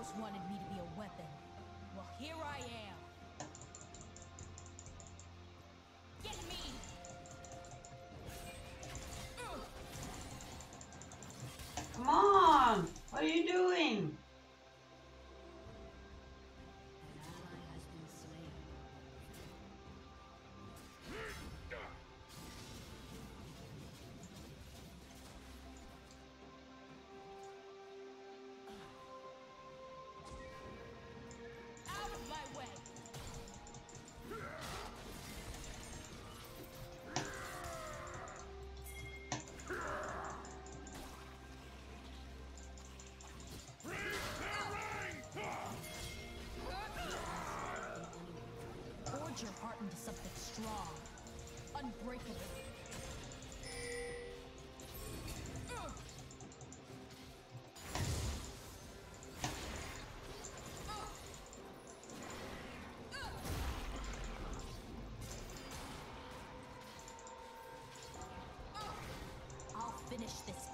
Wanted me to be a weapon. Well, here I am. Get me! Come on! What are you doing? Your heart into something strong, unbreakable. Finish this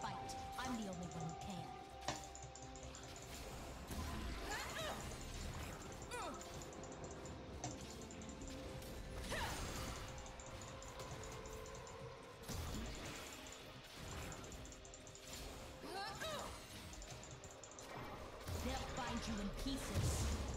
you in pieces.